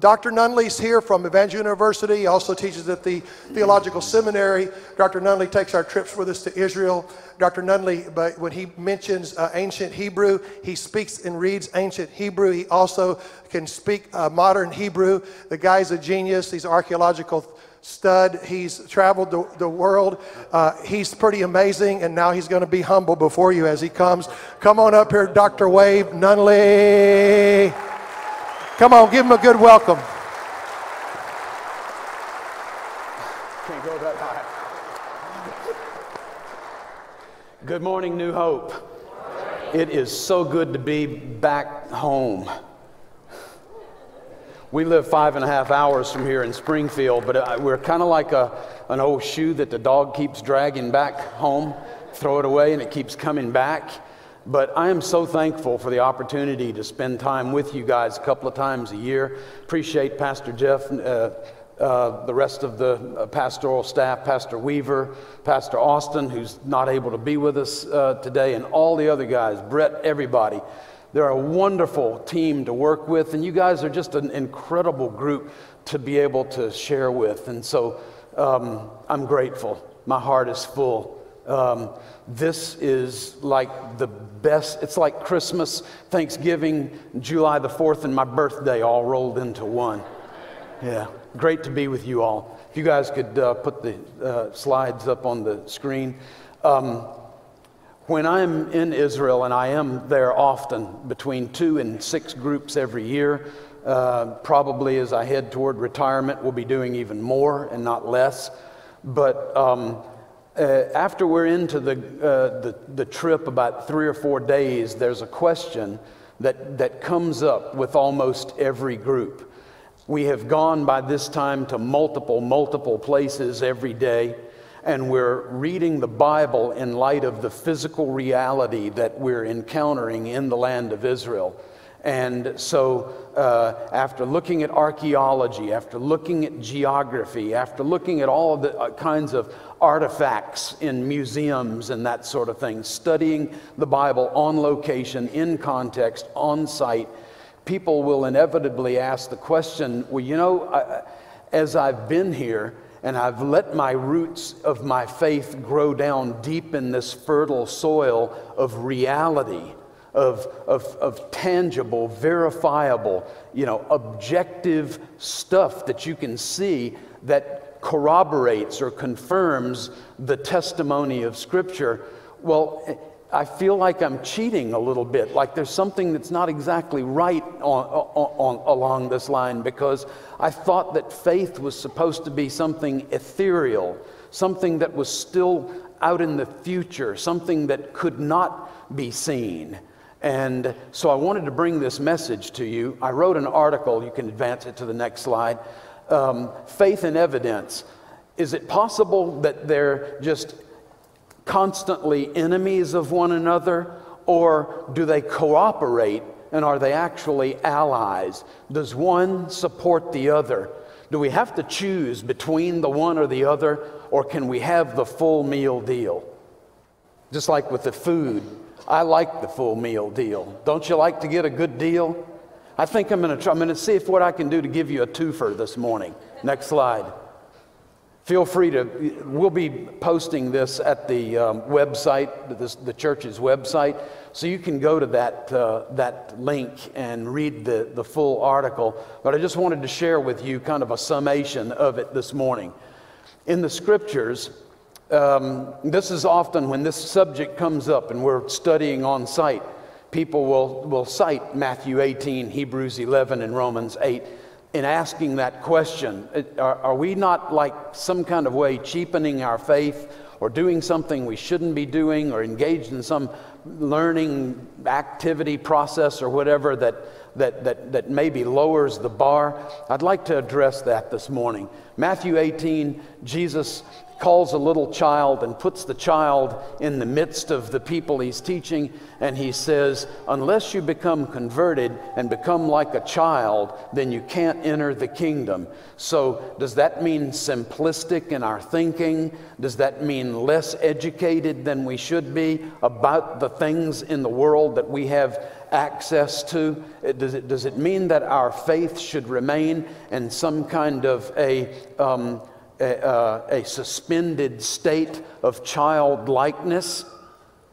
Dr. Nunnally's here from Evangel University. He also teaches at the Theological Seminary. Dr. Nunnally takes our trips with us to Israel. Dr. Nunnally, but when he mentions uh, ancient Hebrew, he speaks and reads ancient Hebrew. He also can speak uh, modern Hebrew. The guy's a genius. He's archaeological stud. He's traveled the, the world. Uh, he's pretty amazing, and now he's going to be humble before you as he comes. Come on up here, Dr. Wave Nunnally. Come on, give him a good welcome. Can't go that high. Good morning, New Hope. It is so good to be back home. We live five and a half hours from here in Springfield, but uh, we're kind of like a, an old shoe that the dog keeps dragging back home. Throw it away and it keeps coming back. But I am so thankful for the opportunity to spend time with you guys a couple of times a year. Appreciate Pastor Jeff, uh, uh, the rest of the uh, pastoral staff, Pastor Weaver, Pastor Austin, who's not able to be with us uh, today, and all the other guys, Brett, everybody. They're a wonderful team to work with, and you guys are just an incredible group to be able to share with. And so um, I'm grateful. My heart is full. Um, this is like the best, it's like Christmas, Thanksgiving, July the 4th, and my birthday all rolled into one. Yeah, great to be with you all. If you guys could uh, put the uh, slides up on the screen. Um, when I'm in Israel, and I am there often, between two and six groups every year, uh, probably as I head toward retirement, we'll be doing even more and not less. But um, uh, after we're into the, uh, the, the trip, about three or four days, there's a question that, that comes up with almost every group. We have gone by this time to multiple, multiple places every day and we're reading the Bible in light of the physical reality that we're encountering in the land of Israel. And so, uh, after looking at archaeology, after looking at geography, after looking at all of the uh, kinds of artifacts in museums and that sort of thing, studying the Bible on location, in context, on site, people will inevitably ask the question well, you know, I, as I've been here, and I've let my roots of my faith grow down deep in this fertile soil of reality, of, of, of tangible, verifiable, you know, objective stuff that you can see that corroborates or confirms the testimony of Scripture. Well, I feel like I'm cheating a little bit, like there's something that's not exactly right on, on, on, along this line because I thought that faith was supposed to be something ethereal, something that was still out in the future, something that could not be seen. And so I wanted to bring this message to you. I wrote an article, you can advance it to the next slide um, Faith and Evidence. Is it possible that they're just constantly enemies of one another, or do they cooperate and are they actually allies? Does one support the other? Do we have to choose between the one or the other, or can we have the full meal deal? Just like with the food, I like the full meal deal. Don't you like to get a good deal? I think I'm going to try, I'm going to see if what I can do to give you a twofer this morning. Next slide. Feel free to, we'll be posting this at the um, website, this, the church's website, so you can go to that, uh, that link and read the, the full article. But I just wanted to share with you kind of a summation of it this morning. In the scriptures, um, this is often when this subject comes up and we're studying on site, people will, will cite Matthew 18, Hebrews 11, and Romans 8 in asking that question. Are, are, we not like some kind of way cheapening our faith or doing something we shouldn't be doing or engaged in some learning activity process or whatever that, that, that, that maybe lowers the bar? I'd like to address that this morning. Matthew 18, Jesus calls a little child and puts the child in the midst of the people he's teaching, and he says, Unless you become converted and become like a child, then you can't enter the kingdom. So, does that mean simplistic in our thinking? Does that mean less educated than we should be about the things in the world that we have access to? Does it, does it mean that our faith should remain in some kind of a um, a, uh, a suspended state of childlikeness.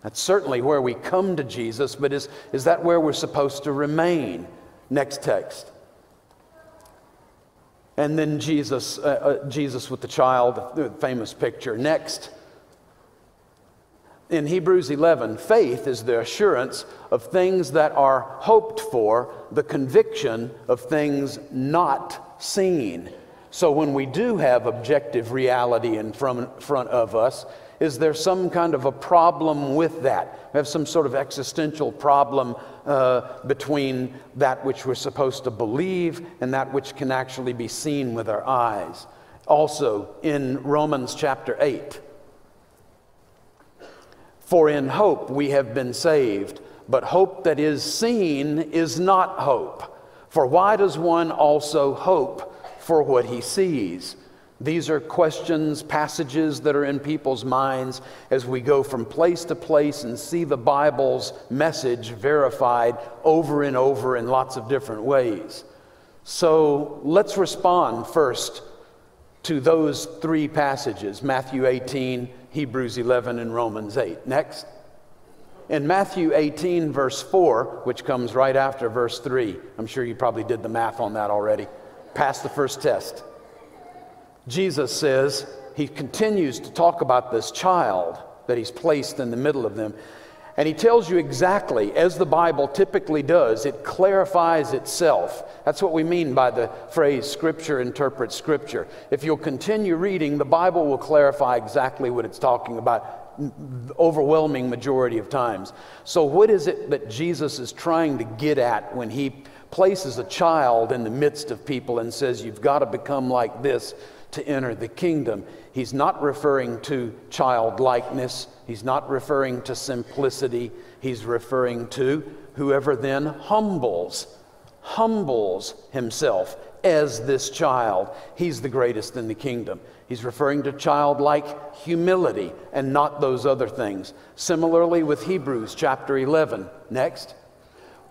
That's certainly where we come to Jesus, but is, is that where we're supposed to remain? Next text. And then Jesus, uh, uh, Jesus with the child, the famous picture. Next. In Hebrews 11, faith is the assurance of things that are hoped for, the conviction of things not seen. So when we do have objective reality in front, of us, is there some kind of a problem with that? We have some sort of existential problem uh, between that which we're supposed to believe and that which can actually be seen with our eyes. Also, in Romans chapter 8, for in hope we have been saved, but hope that is seen is not hope. For why does one also hope? For what he sees. These are questions, passages that are in people's minds as we go from place to place and see the Bible's message verified over and over in lots of different ways. So let's respond first to those three passages Matthew 18, Hebrews 11, and Romans 8. Next. In Matthew 18, verse 4, which comes right after verse 3, I'm sure you probably did the math on that already passed the first test. Jesus says, he continues to talk about this child that he's placed in the middle of them. And he tells you exactly, as the Bible typically does, it clarifies itself. That's what we mean by the phrase Scripture interprets Scripture. If you'll continue reading, the Bible will clarify exactly what it's talking about overwhelming majority of times. So, what is it that Jesus is trying to get at when he places a child in the midst of people and says, You've got to become like this to enter the kingdom. He's not referring to childlikeness, he's not referring to simplicity, he's referring to whoever then humbles, humbles himself as this child. He's the greatest in the kingdom. He's referring to childlike humility and not those other things. Similarly with Hebrews chapter 11. Next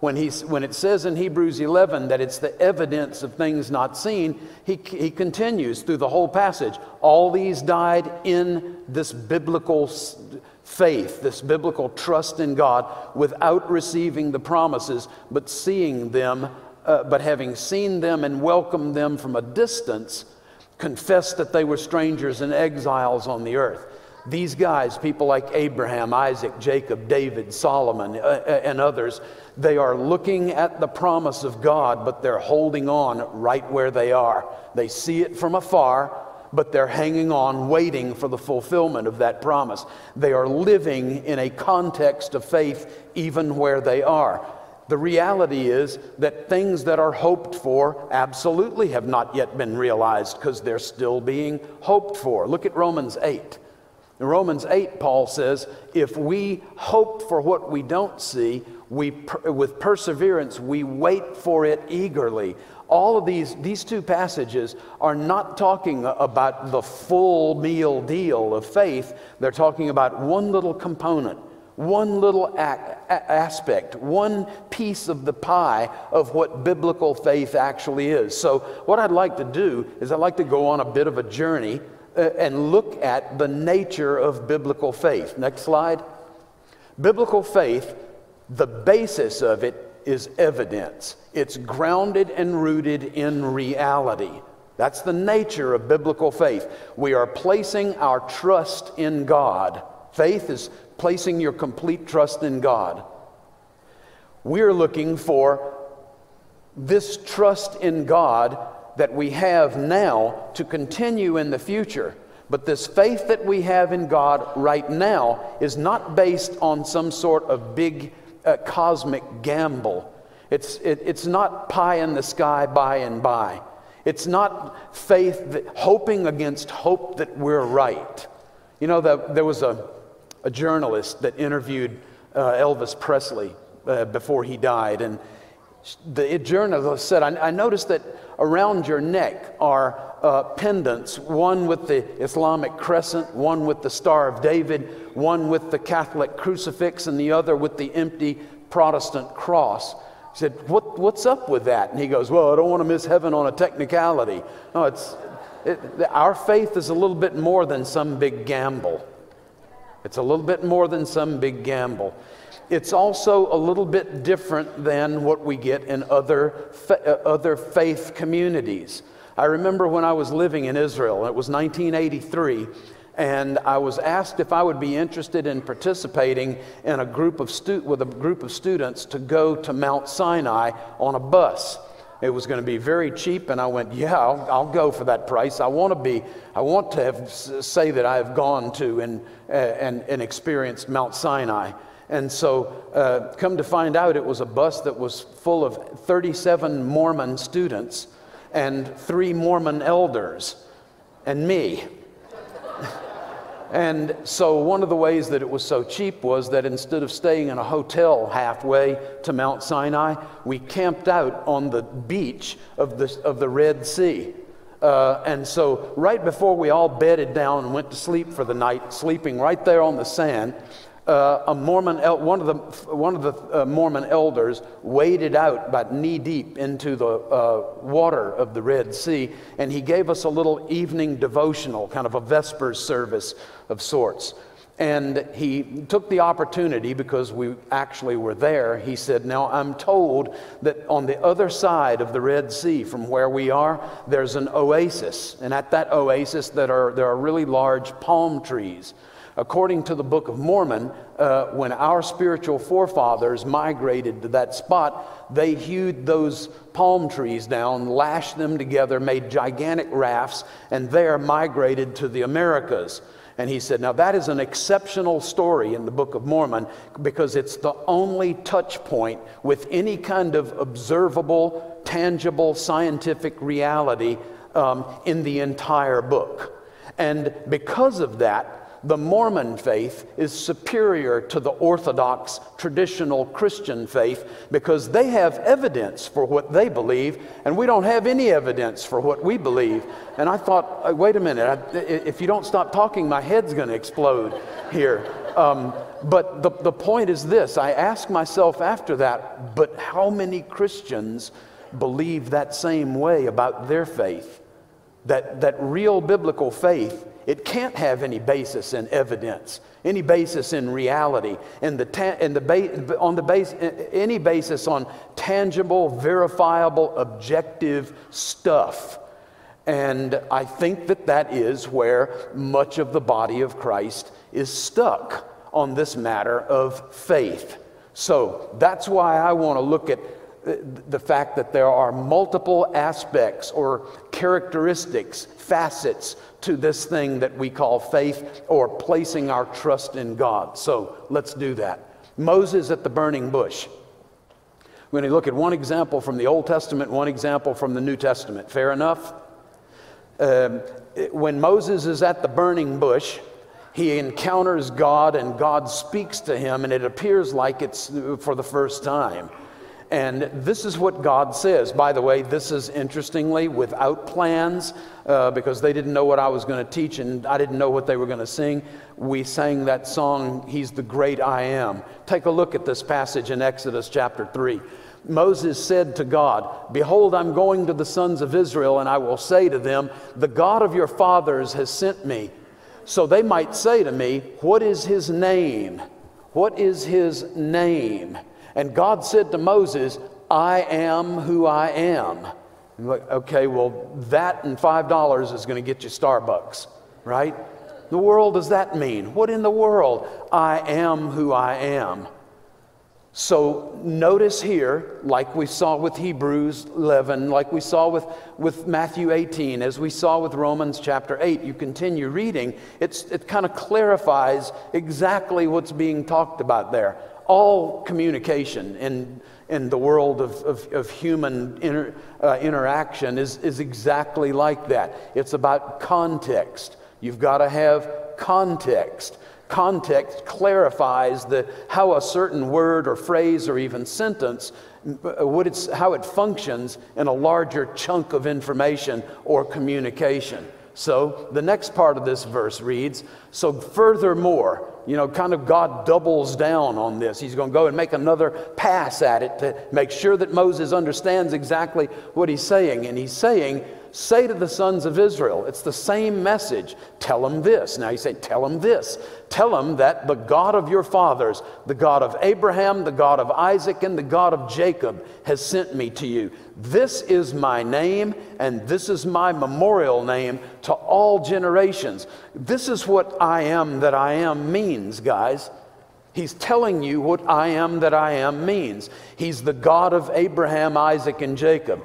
when, he's, when it says in Hebrews 11 that it's the evidence of things not seen, he, he continues through the whole passage. All these died in this biblical faith, this biblical trust in God, without receiving the promises, but seeing them, uh, but having seen them and welcomed them from a distance, confessed that they were strangers and exiles on the earth. These guys, people like Abraham, Isaac, Jacob, David, Solomon, uh, uh, and others, they are looking at the promise of God, but they're holding on right where they are. They see it from afar, but they're hanging on, waiting for the fulfillment of that promise. They are living in a context of faith, even where they are. The reality is that things that are hoped for absolutely have not yet been realized because they're still being hoped for. Look at Romans 8. In Romans 8, Paul says, if we hope for what we don't see, we, with perseverance, we wait for it eagerly. All of these, these two passages are not talking about the full meal deal of faith. They're talking about one little component, one little aspect, one piece of the pie of what biblical faith actually is. So, what I'd like to do is I'd like to go on a bit of a journey uh, and look at the nature of biblical faith. Next slide. Biblical faith, the basis of it is evidence. It's grounded and rooted in reality. That's the nature of biblical faith. We are placing our trust in God. Faith is placing your complete trust in God. We're looking for this trust in God that we have now to continue in the future. But this faith that we have in God right now is not based on some sort of big uh, cosmic gamble. It's, it, it's not pie in the sky by and by. It's not faith that, hoping against hope that we're right. You know, the, there was a, a journalist that interviewed uh, Elvis Presley uh, before he died, and the journalist said, I, I noticed that around your neck are uh, pendants, one with the Islamic crescent, one with the Star of David, one with the Catholic crucifix, and the other with the empty Protestant cross. He said, what, What's up with that? And he goes, Well, I don't want to miss heaven on a technicality. No, it's, it, our faith is a little bit more than some big gamble. It's a little bit more than some big gamble. It's also a little bit different than what we get in other, uh, other faith communities. I remember when I was living in Israel, it was 1983, and I was asked if I would be interested in participating in a group of stu- with a group of students to go to Mount Sinai on a bus. It was going to be very cheap, and I went, "Yeah, I'll, I'll go for that price. I want to be, I want to have, say that I have gone to and, uh, and, and experienced Mount Sinai." And so, uh, come to find out, it was a bus that was full of 37 Mormon students and three Mormon elders and me. and so, one of the ways that it was so cheap was that instead of staying in a hotel halfway to Mount Sinai, we camped out on the beach of the, of the Red Sea. Uh, and so, right before we all bedded down and went to sleep for the night, sleeping right there on the sand, uh, a Mormon, el- one of the, one of the uh, Mormon elders waded out about knee deep into the uh, water of the Red Sea, and he gave us a little evening devotional, kind of a Vespers service of sorts. And he took the opportunity because we actually were there. He said, Now I'm told that on the other side of the Red Sea from where we are, there's an oasis. And at that oasis, that are, there are really large palm trees. According to the Book of Mormon, uh, when our spiritual forefathers migrated to that spot, they hewed those palm trees down, lashed them together, made gigantic rafts, and there migrated to the Americas. And he said, Now that is an exceptional story in the Book of Mormon because it's the only touch point with any kind of observable, tangible, scientific reality um, in the entire book. And because of that, the Mormon faith is superior to the Orthodox traditional Christian faith because they have evidence for what they believe, and we don't have any evidence for what we believe. And I thought, uh, wait a minute, if you don't stop talking, my head's going to explode here. Um, but the, the point is this I ask myself after that, but how many Christians believe that same way about their faith? That, that real biblical faith it can't have any basis in evidence, any basis in reality, and the, ta- and the ba- on the base, any basis on tangible, verifiable, objective stuff. And I think that that is where much of the body of Christ is stuck on this matter of faith. So that's why I want to look at the fact that there are multiple aspects or characteristics, facets to this thing that we call faith or placing our trust in God. So let's do that. Moses at the burning bush. We're going to look at one example from the Old Testament, one example from the New Testament. Fair enough? Um, when Moses is at the burning bush, he encounters God and God speaks to him, and it appears like it's for the first time. And this is what God says. By the way, this is interestingly without plans uh, because they didn't know what I was going to teach and I didn't know what they were going to sing. We sang that song, He's the Great I Am. Take a look at this passage in Exodus chapter 3. Moses said to God, Behold, I'm going to the sons of Israel, and I will say to them, The God of your fathers has sent me. So they might say to me, What is his name? What is his name? And God said to Moses, I am who I am. Like, okay, well, that and $5 is going to get you Starbucks, right? The world does that mean? What in the world? I am who I am. So notice here, like we saw with Hebrews 11, like we saw with, with Matthew 18, as we saw with Romans chapter 8, you continue reading, it's, it kind of clarifies exactly what's being talked about there all communication in, in the world of, of, of human inter, uh, interaction is, is exactly like that. It's about context. You've got to have context. Context clarifies the, how a certain word or phrase or even sentence, what it's, how it functions in a larger chunk of information or communication. So the next part of this verse reads So, furthermore, you know, kind of God doubles down on this. He's going to go and make another pass at it to make sure that Moses understands exactly what he's saying. And he's saying, Say to the sons of Israel, it's the same message. Tell them this. Now you say, Tell them this. Tell them that the God of your fathers, the God of Abraham, the God of Isaac, and the God of Jacob has sent me to you. This is my name, and this is my memorial name to all generations. This is what I am that I am means, guys. He's telling you what I am that I am means. He's the God of Abraham, Isaac, and Jacob.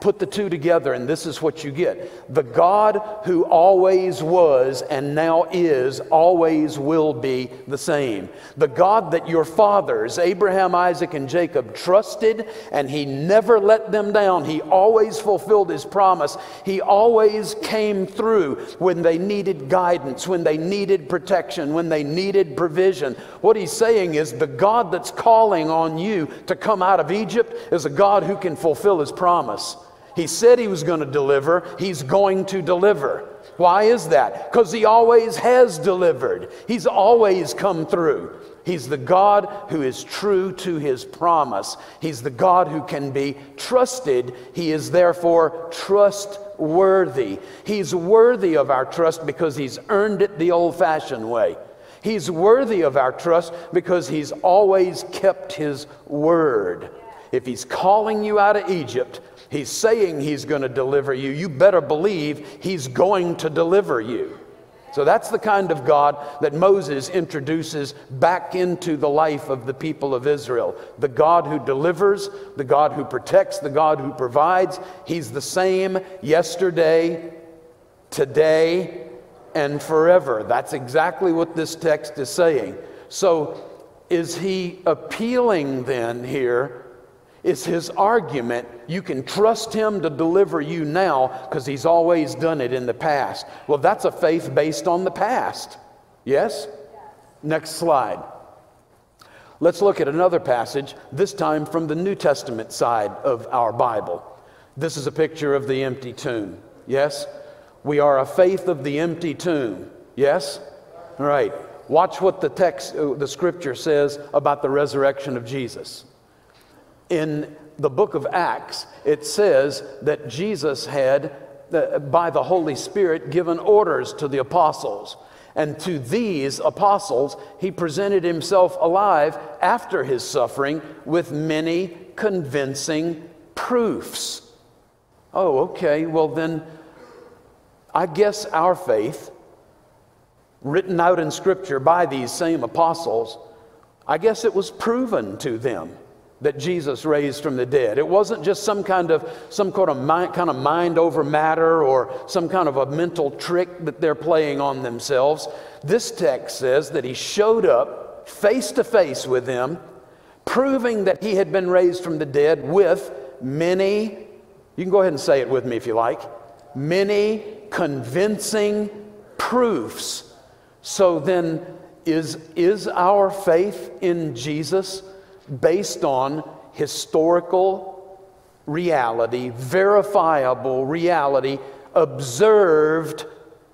Put the two together, and this is what you get. The God who always was and now is, always will be the same. The God that your fathers, Abraham, Isaac, and Jacob, trusted, and He never let them down. He always fulfilled His promise. He always came through when they needed guidance, when they needed protection, when they needed provision. What He's saying is the God that's calling on you to come out of Egypt is a God who can fulfill His promise. He said he was going to deliver, he's going to deliver. Why is that? Because he always has delivered, he's always come through. He's the God who is true to his promise. He's the God who can be trusted. He is therefore trustworthy. He's worthy of our trust because he's earned it the old fashioned way. He's worthy of our trust because he's always kept his word. If he's calling you out of Egypt, He's saying He's going to deliver you. You better believe He's going to deliver you. So that's the kind of God that Moses introduces back into the life of the people of Israel. The God who delivers, the God who protects, the God who provides. He's the same yesterday, today, and forever. That's exactly what this text is saying. So is he appealing then here is his argument you can trust him to deliver you now because he's always done it in the past. Well, that's a faith based on the past. Yes? Next slide. Let's look at another passage, this time from the New Testament side of our Bible. This is a picture of the empty tomb. Yes? We are a faith of the empty tomb. Yes? All right. Watch what the text, uh, the scripture says about the resurrection of Jesus in the book of Acts, it says that Jesus had, by the Holy Spirit, given orders to the apostles. And to these apostles, he presented himself alive after his suffering with many convincing proofs. Oh, okay, well, then I guess our faith, written out in Scripture by these same apostles, I guess it was proven to them that Jesus raised from the dead. It wasn't just some kind of some kind of mind, kind of mind over matter or some kind of a mental trick that they're playing on themselves. This text says that he showed up face to face with them, proving that he had been raised from the dead with many you can go ahead and say it with me if you like. Many convincing proofs. So then is is our faith in Jesus based on historical reality, verifiable reality, observed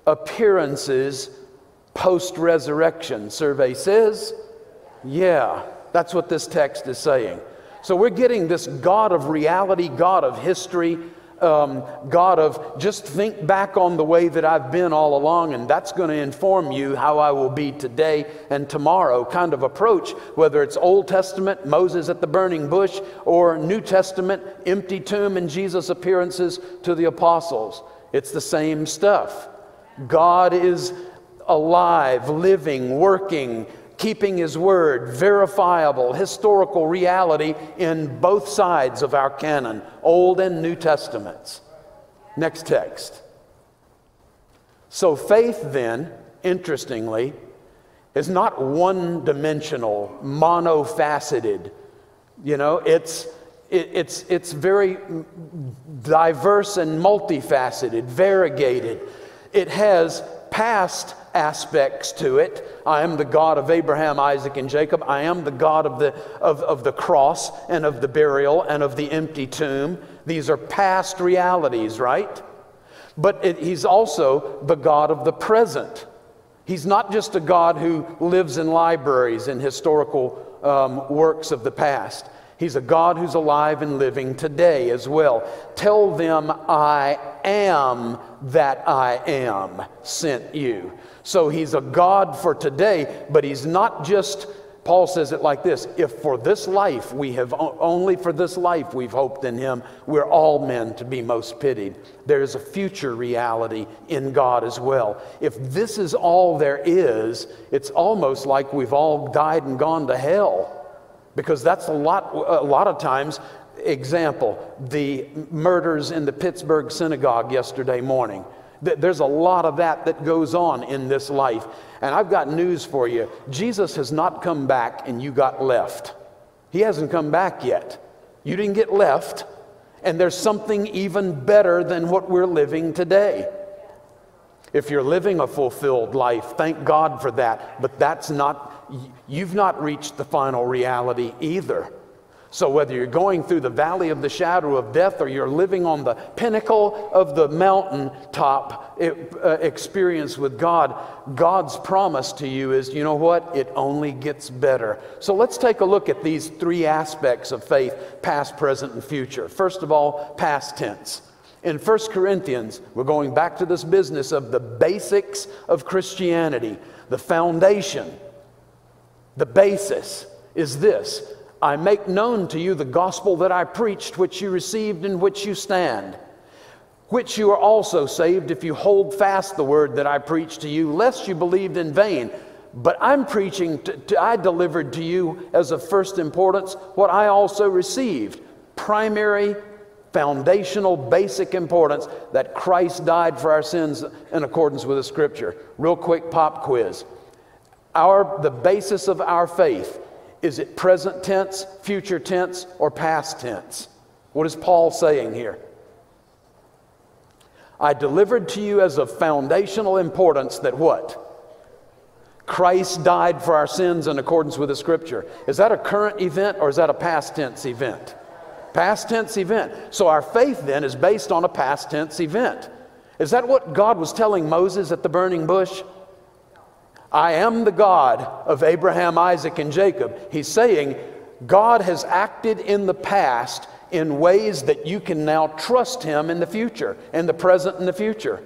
appearances post resurrection. Survey says, yeah, that's what this text is saying. So we're getting this God of reality, God of history, um, God of just think back on the way that I've been all along, and that's going to inform you how I will be today and tomorrow kind of approach, whether it's Old Testament, Moses at the burning bush, or New Testament, empty tomb and Jesus' appearances to the apostles. It's the same stuff. God is alive, living, working, keeping his word, verifiable, historical reality in both sides of our canon, Old and New Testaments. Next text. So, faith then, interestingly, is not one dimensional, monofaceted. You know, it's, it, it's, it's very diverse and multifaceted, variegated. It has past aspects to it. I am the God of Abraham, Isaac, and Jacob. I am the God of the, of, of the cross and of the burial and of the empty tomb. These are past realities, right? But it, he's also the God of the present. He's not just a God who lives in libraries and historical um, works of the past. He's a God who's alive and living today as well. Tell them, I am that I am sent you. So he's a God for today, but he's not just, Paul says it like this if for this life we have, only for this life we've hoped in him, we're all men to be most pitied. There is a future reality in God as well. If this is all there is, it's almost like we've all died and gone to hell because that's a lot, a lot of times. Example, the murders in the Pittsburgh synagogue yesterday morning. There's a lot of that that goes on in this life. And I've got news for you Jesus has not come back and you got left. He hasn't come back yet. You didn't get left. And there's something even better than what we're living today. If you're living a fulfilled life, thank God for that. But that's not you've not reached the final reality either. So, whether you're going through the valley of the shadow of death or you're living on the pinnacle of the mountaintop uh, experience with God, God's promise to you is you know what? It only gets better. So, let's take a look at these three aspects of faith past, present, and future. First of all, past tense. In 1 Corinthians, we're going back to this business of the basics of Christianity, the foundation the basis is this I make known to you the gospel that I preached, which you received, in which you stand, which you are also saved if you hold fast the word that I preached to you, lest you believed in vain. But I'm preaching, to, to, I delivered to you as of first importance what I also received primary, foundational, basic importance that Christ died for our sins in accordance with the scripture. Real quick pop quiz. Our, the basis of our faith, is it present tense, future tense, or past tense? What is Paul saying here? I delivered to you as of foundational importance that what? Christ died for our sins in accordance with the scripture. Is that a current event or is that a past tense event? Past tense event. So our faith then is based on a past tense event. Is that what God was telling Moses at the burning bush? I am the God of Abraham, Isaac, and Jacob. He's saying God has acted in the past in ways that you can now trust Him in the future, in the present and the future.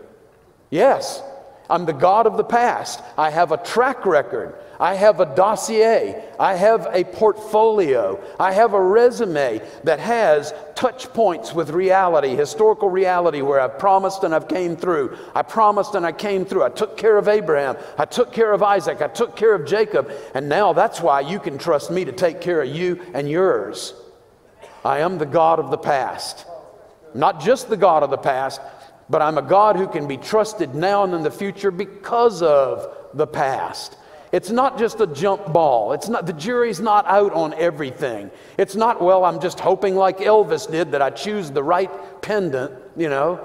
Yes, I'm the God of the past. I have a track record. I have a dossier. I have a portfolio. I have a resume that has touch points with reality, historical reality, where I've promised and I've came through. I promised and I came through. I took care of Abraham. I took care of Isaac. I took care of Jacob. And now that's why you can trust me to take care of you and yours. I am the God of the past. Not just the God of the past, but I'm a God who can be trusted now and in the future because of the past. It's not just a jump ball. It's not the jury's not out on everything. It's not well I'm just hoping like Elvis did that I choose the right pendant, you know.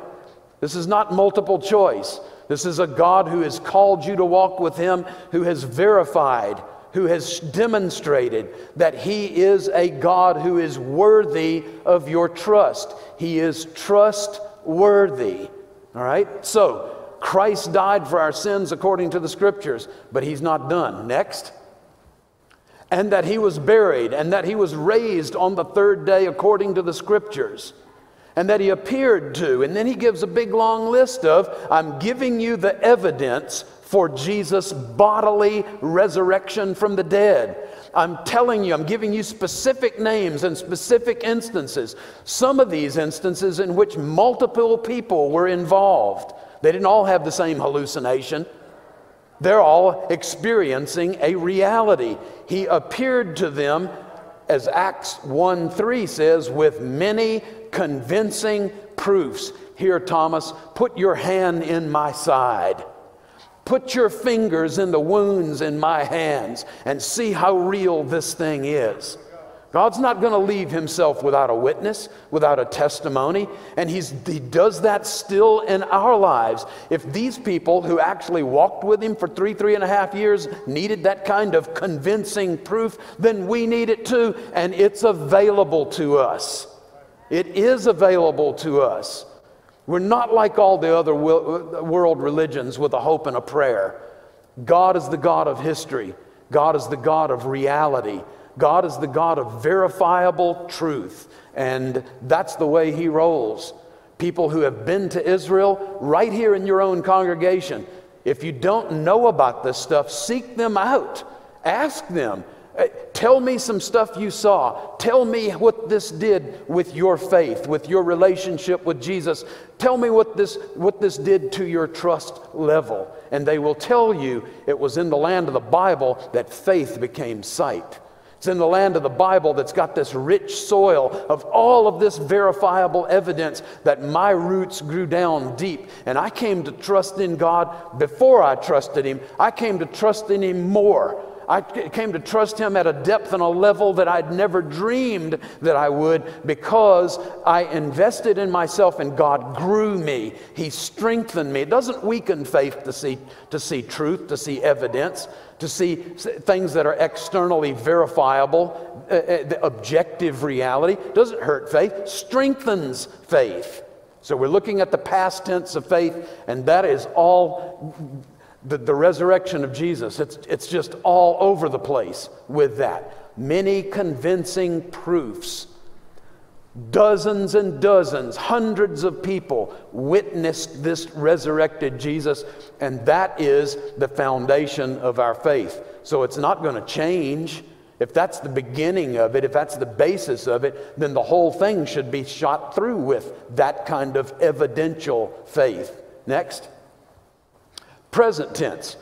This is not multiple choice. This is a God who has called you to walk with him, who has verified, who has demonstrated that he is a God who is worthy of your trust. He is trustworthy. All right? So, Christ died for our sins according to the scriptures, but he's not done. Next. And that he was buried, and that he was raised on the third day according to the scriptures, and that he appeared to. And then he gives a big long list of I'm giving you the evidence for Jesus' bodily resurrection from the dead. I'm telling you, I'm giving you specific names and specific instances. Some of these instances in which multiple people were involved. They didn't all have the same hallucination. They're all experiencing a reality. He appeared to them, as Acts 1 3 says, with many convincing proofs. Here, Thomas, put your hand in my side. Put your fingers in the wounds in my hands and see how real this thing is. God's not going to leave himself without a witness, without a testimony, and he's, he does that still in our lives. If these people who actually walked with him for three, three and a half years needed that kind of convincing proof, then we need it too, and it's available to us. It is available to us. We're not like all the other uh, world religions with a hope and a prayer. God is the God of history, God is the God of reality. God is the God of verifiable truth, and that's the way He rolls. People who have been to Israel, right here in your own congregation, if you don't know about this stuff, seek them out. Ask them. Uh, tell me some stuff you saw. Tell me what this did with your faith, with your relationship with Jesus. Tell me what this, what this did to your trust level. And they will tell you it was in the land of the Bible that faith became sight. It's in the land of the Bible that's got this rich soil of all of this verifiable evidence that my roots grew down deep. And I came to trust in God before I trusted Him. I came to trust in Him more. I came to trust Him at a depth and a level that I'd never dreamed that I would because I invested in myself and God grew me. He strengthened me. It doesn't weaken faith to see, to see truth, to see evidence to see things that are externally verifiable, uh, uh, the objective reality. Doesn't hurt faith, strengthens faith. So we're looking at the past tense of faith, and that is all the, the resurrection of Jesus. It's, it's just all over the place with that. Many convincing proofs Dozens and dozens, hundreds of people witnessed this resurrected Jesus, and that is the foundation of our faith. So it's not going to change. If that's the beginning of it, if that's the basis of it, then the whole thing should be shot through with that kind of evidential faith. Next. Present tense.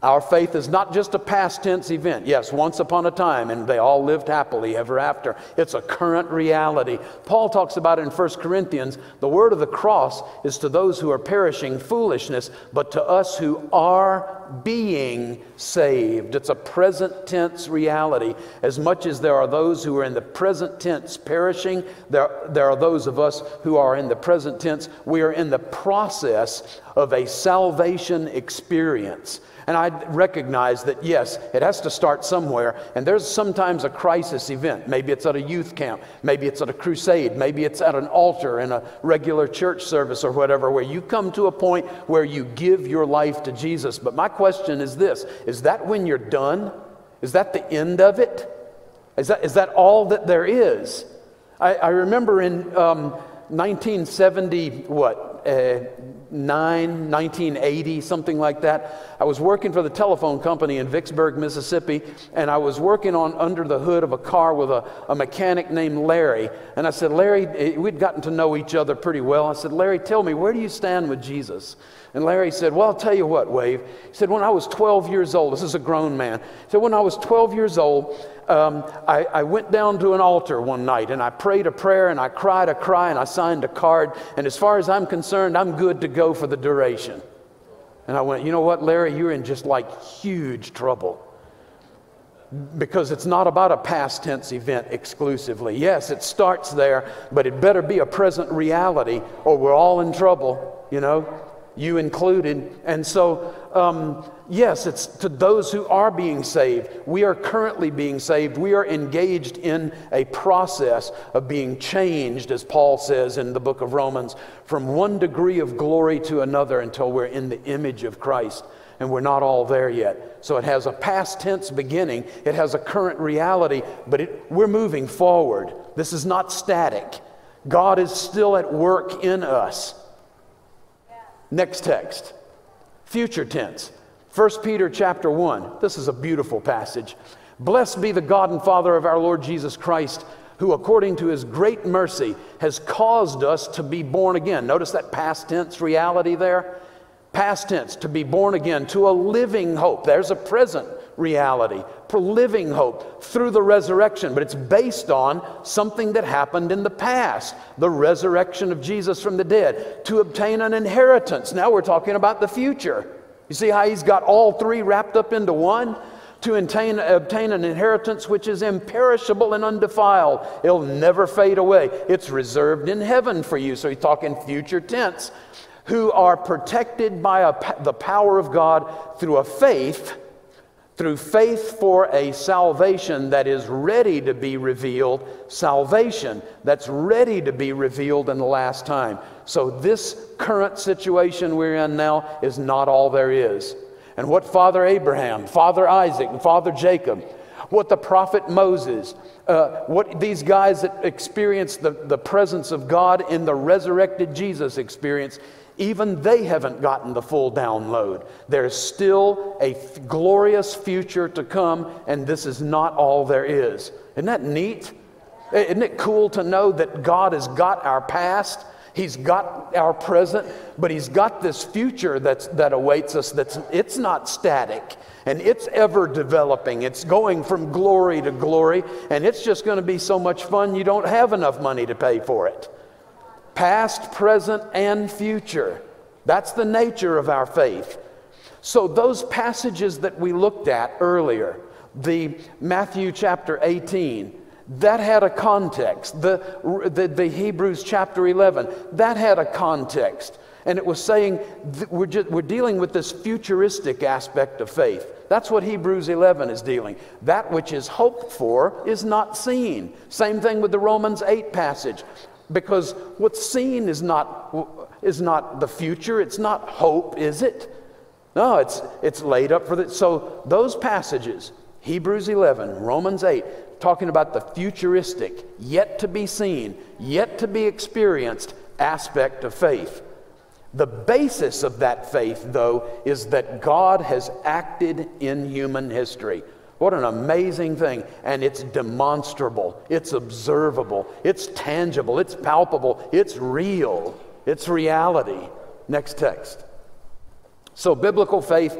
Our faith is not just a past tense event. Yes, once upon a time, and they all lived happily ever after. It's a current reality. Paul talks about in 1 Corinthians the word of the cross is to those who are perishing foolishness, but to us who are being saved. It's a present tense reality. As much as there are those who are in the present tense perishing, there, there are those of us who are in the present tense. We are in the process of a salvation experience. And I recognize that, yes, it has to start somewhere. And there's sometimes a crisis event. Maybe it's at a youth camp. Maybe it's at a crusade. Maybe it's at an altar in a regular church service or whatever, where you come to a point where you give your life to Jesus. But my question is this Is that when you're done? Is that the end of it? Is that, is that all that there is? I, I remember in um, 1970, what, uh, 9, 1980, something like that. I was working for the telephone company in Vicksburg, Mississippi, and I was working on under the hood of a car with a, a mechanic named Larry. And I said, Larry, eh, we'd gotten to know each other pretty well. I said, Larry, tell me, where do you stand with Jesus? And Larry said, Well, I'll tell you what, Wave. He said, When I was 12 years old, this is a grown man. He said, When I was 12 years old, um, I, I, went down to an altar one night and I prayed a prayer and I cried a cry and I signed a card. And as far as I'm concerned, I'm good to go for the duration. And I went, You know what, Larry? You're in just like huge trouble. Because it's not about a past tense event exclusively. Yes, it starts there, but it better be a present reality or we're all in trouble, you know? You included. And so, um, yes, it's to those who are being saved. We are currently being saved. We are engaged in a process of being changed, as Paul says in the book of Romans, from one degree of glory to another until we're in the image of Christ. And we're not all there yet. So it has a past tense beginning, it has a current reality, but it, we're moving forward. This is not static. God is still at work in us. Next text. Future tense. 1 Peter chapter 1. This is a beautiful passage. Blessed be the God and Father of our Lord Jesus Christ, who according to his great mercy has caused us to be born again. Notice that past tense reality there? Past tense, to be born again to a living hope. There's a present reality, for living hope through the resurrection, but it's based on something that happened in the past the resurrection of Jesus from the dead to obtain an inheritance. Now we're talking about the future. You see how he's got all three wrapped up into one? to obtain, obtain an inheritance which is imperishable and undefiled. It'll never fade away. It's reserved in heaven for you. So he's talking future tense. Who are protected by a, the power of God through a faith, through faith for a salvation that is ready to be revealed, salvation that's ready to be revealed in the last time. So, this current situation we're in now is not all there is and what Father Abraham, Father Isaac, and Father Jacob, what the prophet Moses, uh, what these guys that experienced the, the presence of God in the resurrected Jesus experience, even they haven't gotten the full download. There's still a f- glorious future to come, and this is not all there is. Isn't that neat? Isn't it cool to know that God has got our past He's got our present, but He's got this future that's, that awaits us that's it's not static and it's ever developing. It's going from glory to glory, and it's just going to be so much fun you don't have enough money to pay for it. Past, present, and future. That's the nature of our faith. So, those passages that we looked at earlier, the Matthew chapter 18, that had a context. The, the, the, Hebrews chapter 11, that had a context. And it was saying we're, just, we're dealing with this futuristic aspect of faith. That's what Hebrews 11 is dealing. That which is hoped for is not seen. Same thing with the Romans 8 passage. Because what's seen is not, is not the future, it's not hope, is it? No, it's, it's laid up for the. So those passages, Hebrews 11, Romans 8, talking about the futuristic, yet to be seen, yet to be experienced aspect of faith. The basis of that faith, though, is that God has acted in human history. What an amazing thing. And it's demonstrable, it's observable, it's tangible, it's palpable, it's real, it's reality. Next text. So, biblical faith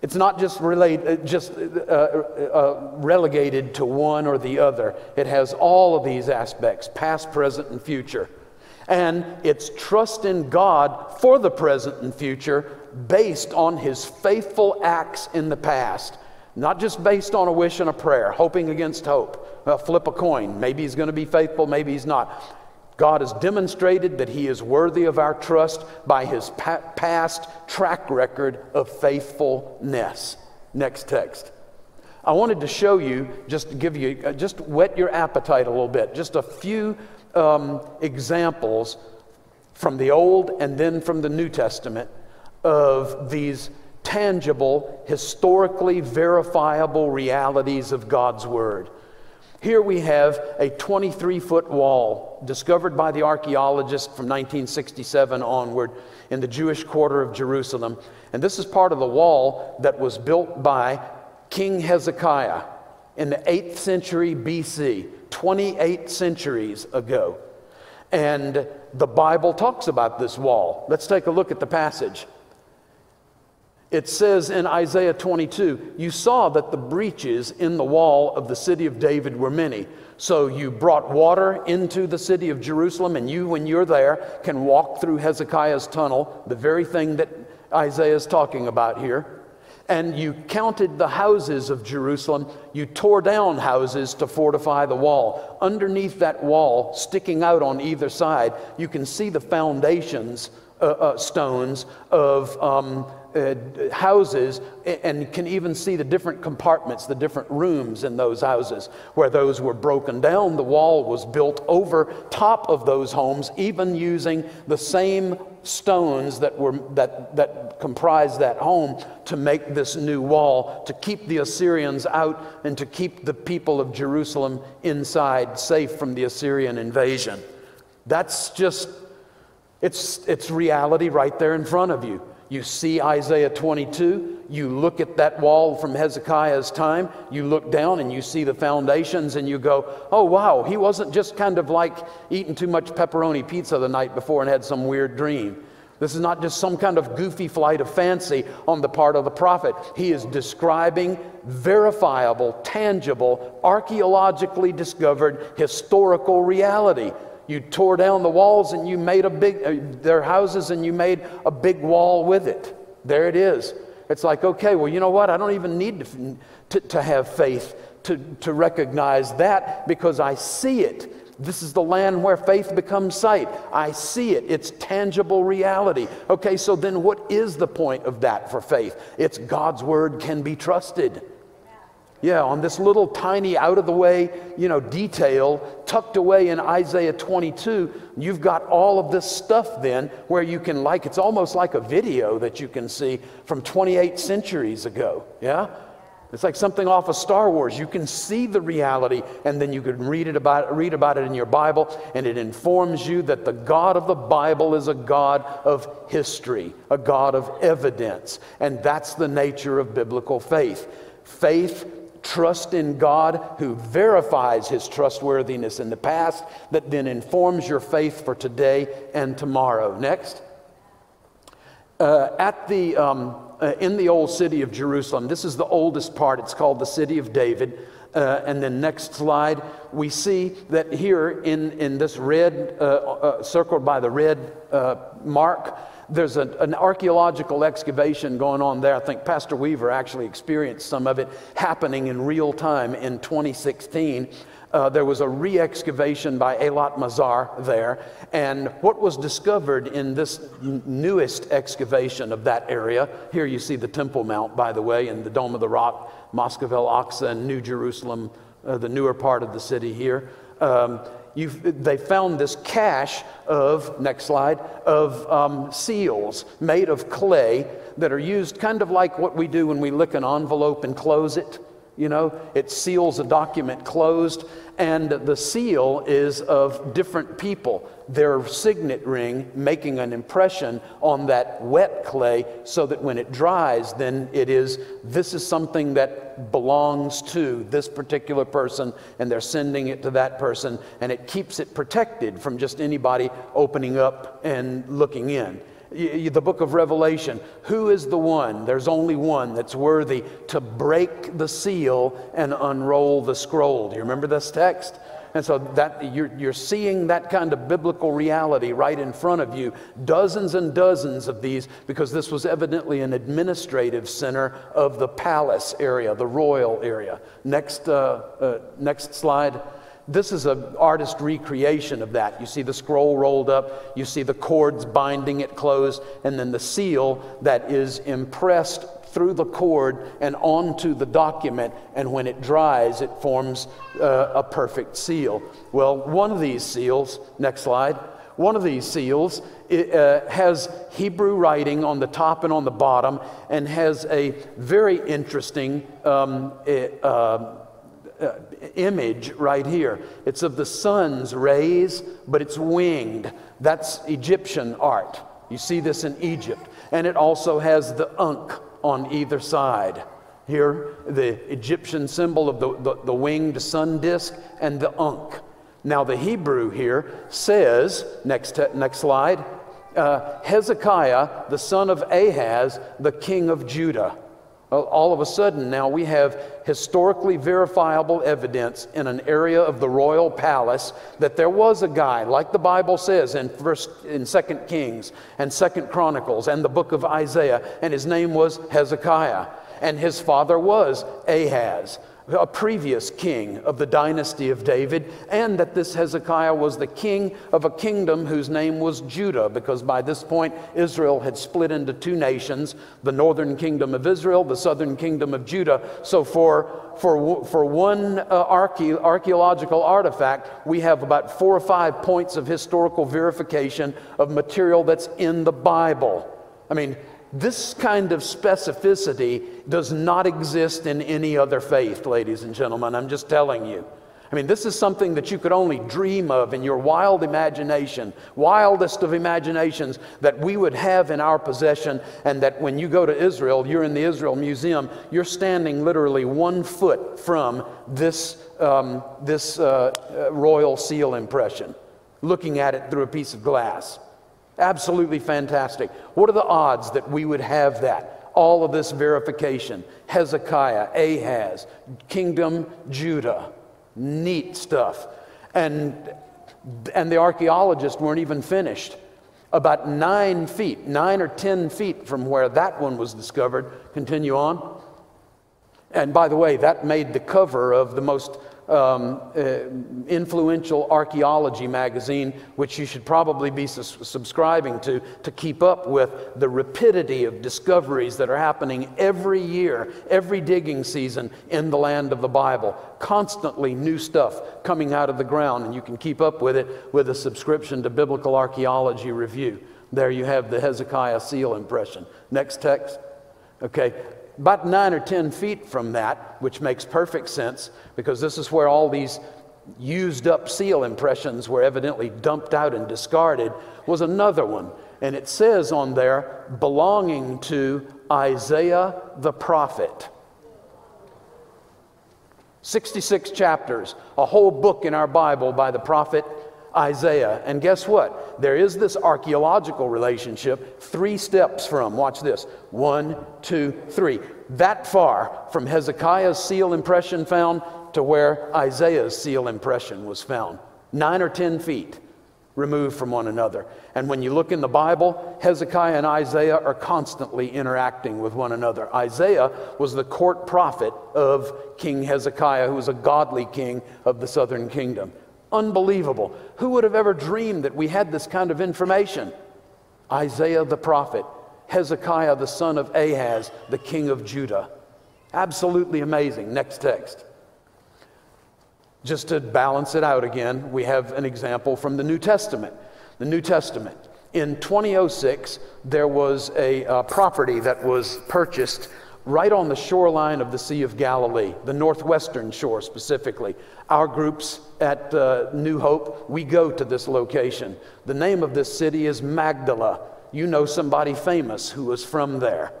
it's not just, relate, uh, just uh, uh, uh, relegated to one or the other. It has all of these aspects past, present, and future. And it's trust in God for the present and future based on his faithful acts in the past. Not just based on a wish and a prayer, hoping against hope. Uh, flip a coin. Maybe he's going to be faithful, maybe he's not. God has demonstrated that He is worthy of our trust by His pa- past track record of faithfulness. Next text. I wanted to show you, just to give you, uh, just whet your appetite a little bit, just a few um, examples from the Old and then from the New Testament of these tangible, historically verifiable realities of God's Word. Here we have a 23 foot wall discovered by the archaeologists from 1967 onward in the Jewish quarter of Jerusalem. And this is part of the wall that was built by King Hezekiah in the 8th century BC, 28 centuries ago. And the Bible talks about this wall. Let's take a look at the passage. It says in Isaiah 22, you saw that the breaches in the wall of the city of David were many. So you brought water into the city of Jerusalem, and you, when you're there, can walk through Hezekiah's tunnel, the very thing that Isaiah is talking about here. And you counted the houses of Jerusalem. You tore down houses to fortify the wall. Underneath that wall, sticking out on either side, you can see the foundations uh, uh, stones of um, uh, houses and can even see the different compartments, the different rooms in those houses. Where those were broken down, the wall was built over top of those homes, even using the same stones that, were, that, that comprised that home to make this new wall, to keep the Assyrians out and to keep the people of Jerusalem inside, safe from the Assyrian invasion. That's just, it's, it's reality right there in front of you. You see Isaiah 22, you look at that wall from Hezekiah's time, you look down and you see the foundations and you go, oh wow, he wasn't just kind of like eating too much pepperoni pizza the night before and had some weird dream. This is not just some kind of goofy flight of fancy on the part of the prophet. He is describing verifiable, tangible, archaeologically discovered historical reality. You tore down the walls and you made a big, uh, their houses and you made a big wall with it. There it is. It's like, okay, well, you know what? I don't even need to, to, to have faith to, to recognize that because I see it. This is the land where faith becomes sight. I see it. It's tangible reality. Okay, so then what is the point of that for faith? It's God's word can be trusted. Yeah, on this little tiny out of the way, you know, detail tucked away in Isaiah 22, you've got all of this stuff then where you can like it's almost like a video that you can see from 28 centuries ago. Yeah? It's like something off of Star Wars. You can see the reality, and then you can read, it about, read about it in your Bible, and it informs you that the God of the Bible is a God of history, a God of evidence. And that's the nature of biblical faith. Faith trust in God who verifies his trustworthiness in the past, that then informs your faith for today and tomorrow. Next. Uh, at the um, uh, in the old city of Jerusalem. This is the oldest part. It's called the city of David. Uh, and then next slide, we see that here in, in this red, uh, uh circled by the red uh, mark, there's a, an archaeological excavation going on there. I think Pastor Weaver actually experienced some of it happening in real time in 2016. Uh, there was a re excavation by Eilat Mazar there. And what was discovered in this newest excavation of that area, here you see the Temple Mount, by the way, and the Dome of the Rock, al Aqsa, and New Jerusalem, uh, the newer part of the city here. Um, they found this cache of, next slide, of um, seals made of clay that are used kind of like what we do when we lick an envelope and close it. You know, it seals a document closed, and the seal is of different people, their signet ring making an impression on that wet clay so that when it dries, then it is, this is something that belongs to this particular person, and they're sending it to that person, and it keeps it protected from just anybody opening up and looking in the book of Revelation. Who is the one? There's only one that's worthy to break the seal and unroll the scroll. Do you remember this text? And so that you're, you're seeing that kind of biblical reality right in front of you. Dozens and dozens of these, because this was evidently an administrative center of the palace area, the royal area. Next, uh, uh, next slide. This is an artist recreation of that. You see the scroll rolled up, you see the cords binding it closed, and then the seal that is impressed through the cord and onto the document, and when it dries, it forms uh, a perfect seal. Well, one of these seals, next slide, one of these seals it, uh, has Hebrew writing on the top and on the bottom, and has a very interesting um, uh, uh, image right here. It's of the sun's rays, but it's winged. That's Egyptian art. You see this in Egypt. And it also has the ankh on either side. Here, the Egyptian symbol of the, the, the winged sun disk and the ankh. Now, the Hebrew here says, next, next slide, uh, Hezekiah, the son of Ahaz, the king of Judah all of a sudden now we have historically verifiable evidence in an area of the royal palace that there was a guy like the bible says in first in second kings and second chronicles and the book of isaiah and his name was hezekiah. And his father was ahaz a previous king of the dynasty of David, and that this Hezekiah was the king of a kingdom whose name was Judah, because by this point Israel had split into two nations the northern kingdom of Israel, the southern kingdom of Judah. So, for, for, for one uh, archae- archaeological artifact, we have about four or five points of historical verification of material that's in the Bible. I mean, this kind of specificity does not exist in any other faith, ladies and gentlemen. I'm just telling you. I mean, this is something that you could only dream of in your wild imagination, wildest of imaginations that we would have in our possession, and that when you go to Israel, you're in the Israel Museum, you're standing literally one foot from this, um, this uh, uh royal seal impression, looking at it through a piece of glass. Absolutely fantastic. What are the odds that we would have that? All of this verification. Hezekiah, Ahaz, Kingdom Judah. Neat stuff. And, and the archaeologists weren't even finished. About nine feet, nine or ten feet from where that one was discovered. Continue on. And by the way, that made the cover of the most um, uh, influential archaeology magazine, which you should probably be subscribing to to keep up with the rapidity of discoveries that are happening every year, every digging season in the land of the Bible. Constantly new stuff coming out of the ground, and you can keep up with it with a subscription to Biblical Archaeology Review. There you have the Hezekiah seal impression. Next text. Okay, about nine or 10 feet from that, which makes perfect sense because this is where all these used up seal impressions were evidently dumped out and discarded, was another one. And it says on there, belonging to Isaiah the prophet. 66 chapters, a whole book in our Bible by the prophet Isaiah. And guess what? There is this archaeological relationship three steps from, watch this one, two, three. That far from Hezekiah's seal impression found to where Isaiah's seal impression was found. Nine or ten feet removed from one another. And when you look in the Bible, Hezekiah and Isaiah are constantly interacting with one another. Isaiah was the court prophet of King Hezekiah, who was a godly king of the southern kingdom. Unbelievable. Who would have ever dreamed that we had this kind of information? Isaiah the prophet, Hezekiah the son of Ahaz, the king of Judah. Absolutely amazing. Next text. Just to balance it out again, we have an example from the New Testament. The New Testament. In 2006, there was a uh, property that was purchased right on the shoreline of the Sea of Galilee, the northwestern shore specifically. Our groups at uh, New Hope, we go to this location. The name of this city is Magdala. You know somebody famous who was from there.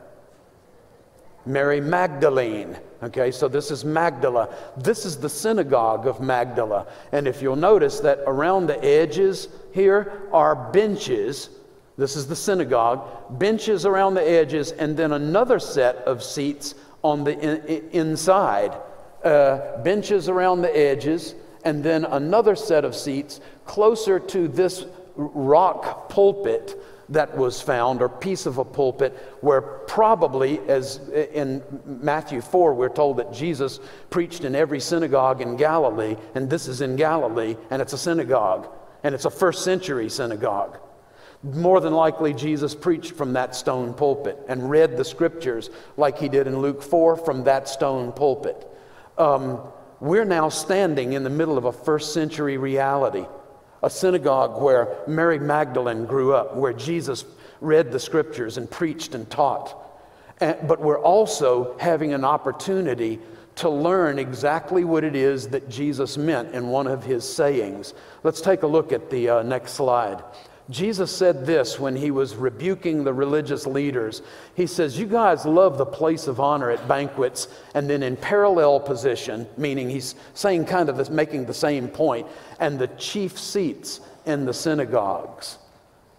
Mary Magdalene. Okay, so this is Magdala. This is the synagogue of Magdala. And if you'll notice that around the edges here are benches this is the synagogue, benches around the edges, and then another set of seats on the in, inside. Uh, benches around the edges, and then another set of seats closer to this rock pulpit that was found, or piece of a pulpit, where probably, as in Matthew 4, we're told that Jesus preached in every synagogue in Galilee, and this is in Galilee, and it's a synagogue, and it's a first century synagogue. More than likely, Jesus preached from that stone pulpit and read the scriptures like he did in Luke 4 from that stone pulpit. Um, we're now standing in the middle of a first century reality, a synagogue where Mary Magdalene grew up, where Jesus read the scriptures and preached and taught. And, but we're also having an opportunity to learn exactly what it is that Jesus meant in one of his sayings. Let's take a look at the uh, next slide. Jesus said this when he was rebuking the religious leaders. He says, You guys love the place of honor at banquets, and then in parallel position, meaning he's saying kind of this, making the same point, and the chief seats in the synagogues.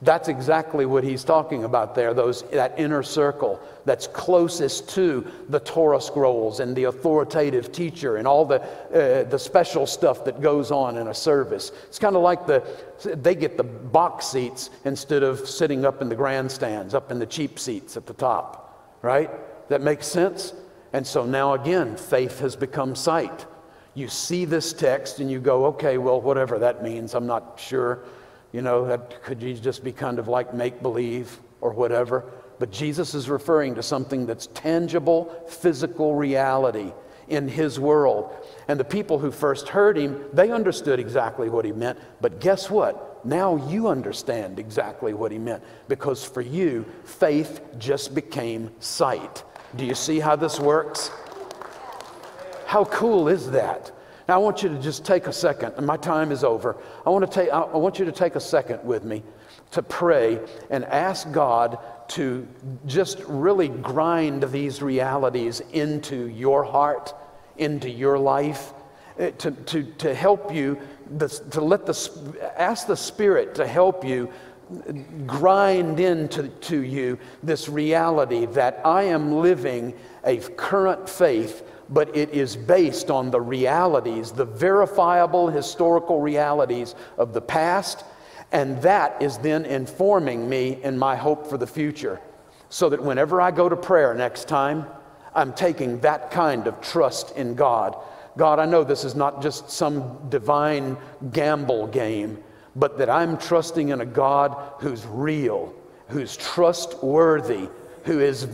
That's exactly what he's talking about there, those, that inner circle that's closest to the Torah scrolls and the authoritative teacher and all the, uh, the special stuff that goes on in a service. It's kind of like the, they get the box seats instead of sitting up in the grandstands, up in the cheap seats at the top, right? That makes sense? And so now again, faith has become sight. You see this text and you go, okay, well, whatever that means, I'm not sure. You know, that could just be kind of like make believe or whatever. But Jesus is referring to something that's tangible, physical reality in his world. And the people who first heard him, they understood exactly what he meant. But guess what? Now you understand exactly what he meant because for you, faith just became sight. Do you see how this works? How cool is that? Now, I want you to just take a second, and my time is over. I want, to take, I want you to take a second with me to pray and ask God to just really grind these realities into your heart, into your life, eh, to, to, to help you, to let the, ask the Spirit to help you grind into to you this reality that I am living a current faith but it is based on the realities, the verifiable historical realities of the past And that is then informing me in my hope for the future. So that whenever I go to prayer next time, I'm taking that kind of trust in God. God, I know this is not just some divine gamble game, but that I'm trusting in a God who's real, who's trustworthy, who is,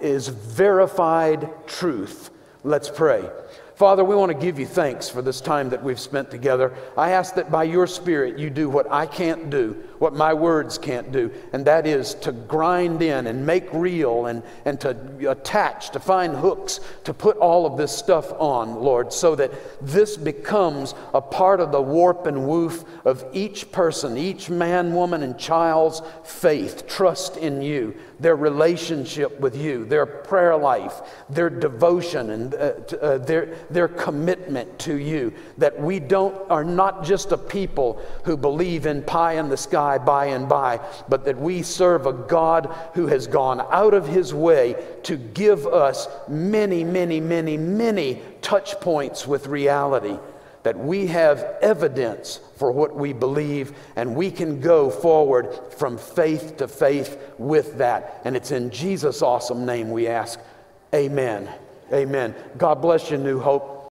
is verified truth. Let's pray. Father, we want to give you thanks for this time that we've spent together. I ask that by your Spirit you do what I can't do, what my words can't do, and that is to grind in and make real and, and to attach, to find hooks, to put all of this stuff on, Lord, so that this becomes a part of the warp and woof of each person, each man, woman, and child's faith, trust in you, their relationship with you, their prayer life, their devotion, and uh, uh, their, their commitment to you. That we don't, are not just a people who believe in pie in the sky by and by, but that we serve a God who has gone out of his way to give us many, many, many, many touch points with reality. That we have evidence for what we believe, and we can go forward from faith to faith with that. And it's in Jesus' awesome name we ask. Amen. Amen. God bless you, New Hope.